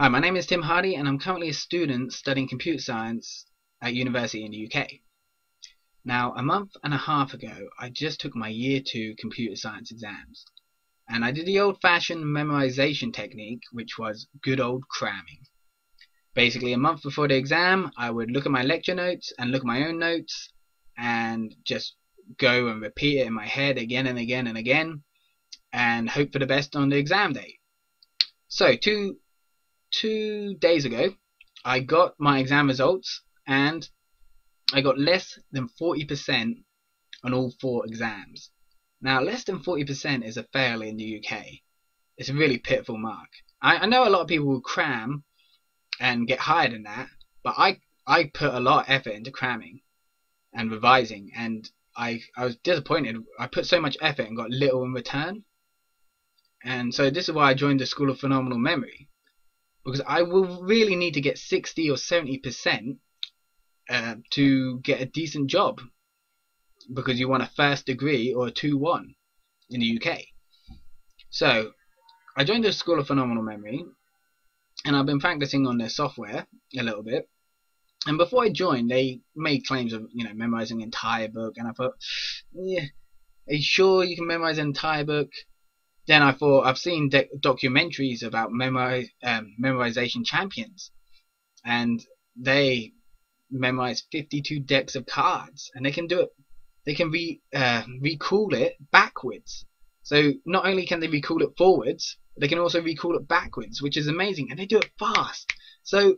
Hi, my name is Tim Hardy and I'm currently a student studying computer science at university in the UK. Now, a month and a half ago, I just took my year two computer science exams. And I did the old fashioned memorization technique, which was good old cramming. Basically, a month before the exam, I would look at my lecture notes and look at my own notes and just go and repeat it in my head again and again and again and hope for the best on the exam day. So, two two days ago, I got my exam results and I got less than 40% on all four exams. Now, less than 40% is a fail in the UK. It's a really pitiful mark. I, I know a lot of people will cram and get higher than that, but I I put a lot of effort into cramming and revising, and I I was disappointed. I put so much effort and got little in return. And so this is why I joined the School of Phenomenal Memory because I will really need to get 60 or 70 percent uh, to get a decent job because you want a first degree or a 2-1 in the UK. So I joined the School of Phenomenal Memory and I've been practicing on their software a little bit. And before I joined, they made claims of you know memorizing entire book, and I thought, yeah, are you sure you can memorize an entire book? Then I thought I've seen documentaries about memori um, memorization champions, and they memorize 52 decks of cards, and they can do it. They can re uh, recall it backwards. So not only can they recall it forwards, they can also recall it backwards, which is amazing, and they do it fast. So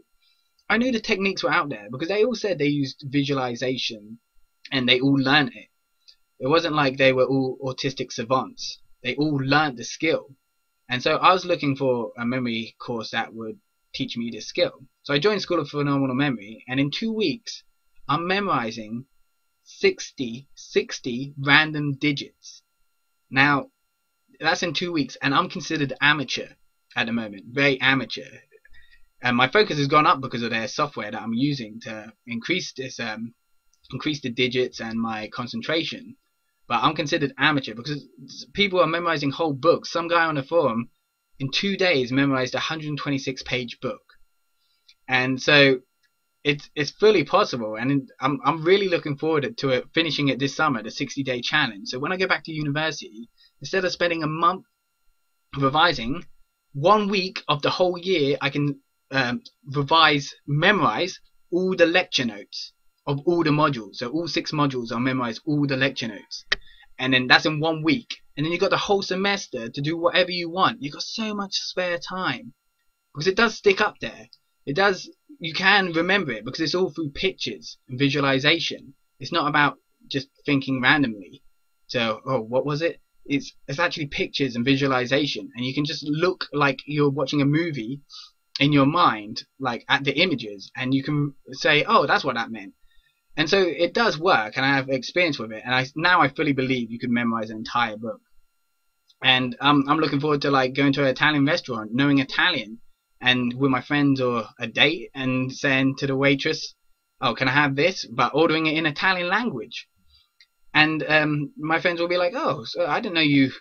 I knew the techniques were out there because they all said they used visualization, and they all learned it. It wasn't like they were all autistic savants they all learned the skill. And so I was looking for a memory course that would teach me this skill. So I joined School of Phenomenal Memory, and in two weeks, I'm memorizing 60, 60 random digits. Now, that's in two weeks, and I'm considered amateur at the moment, very amateur. And my focus has gone up because of their software that I'm using to increase this, um, increase the digits and my concentration but I'm considered amateur because people are memorizing whole books. Some guy on a forum in two days memorized a 126 page book, and so it's it's fully possible. And I'm I'm really looking forward to it finishing it this summer, the 60 day challenge. So when I go back to university, instead of spending a month revising, one week of the whole year I can um, revise, memorize all the lecture notes of all the modules. So all six modules, I'll memorize all the lecture notes and then that's in one week. And then you've got the whole semester to do whatever you want. you've got so much spare time because it does stick up there. It does. You can remember it because it's all through pictures and visualization. It's not about just thinking randomly. So, oh, what was it? It's it's actually pictures and visualization, and you can just look like you're watching a movie in your mind, like at the images, and you can say, oh, that's what that meant. And so it does work, and I have experience with it, and I now I fully believe you could memorize an entire book. And um, I'm looking forward to like going to an Italian restaurant, knowing Italian, and with my friends or a date, and saying to the waitress, "Oh, can I have this?" But ordering it in Italian language. And um, my friends will be like, "Oh, so I didn't know you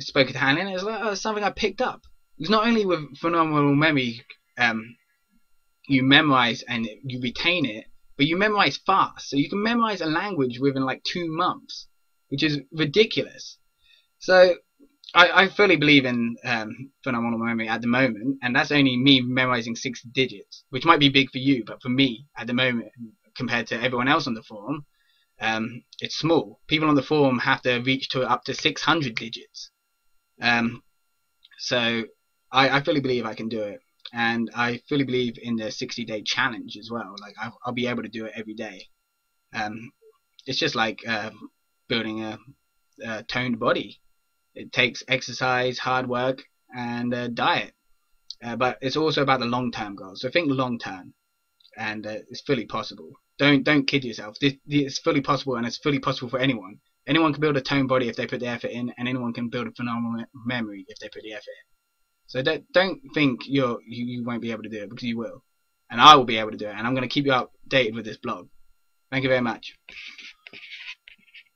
spoke Italian." It's like oh, something I picked up. It's not only with phenomenal memory, um, you memorize and you retain it, but you memorize fast. So you can memorize a language within like two months, which is ridiculous. So I, I fully believe in um, phenomenal memory at the moment, and that's only me memorizing six digits, which might be big for you, but for me at the moment, compared to everyone else on the forum, um, it's small. People on the forum have to reach to up to 600 digits. Um, so I, I fully believe I can do it and I fully believe in the 60 day challenge as well. Like I'll, I'll be able to do it every day. Um, it's just like uh, building a, a, toned body. It takes exercise, hard work, and diet. Uh, but it's also about the long term goals. So think long term, and uh, it's fully possible. Don't don't kid yourself. This, this, it's fully possible, and it's fully possible for anyone. Anyone can build a toned body if they put the effort in, and anyone can build a phenomenal memory if they put the effort in. So don't don't think you're you, you won't be able to do it because you will, and I will be able to do it, and I'm going to keep you updated with this blog. Thank you very much.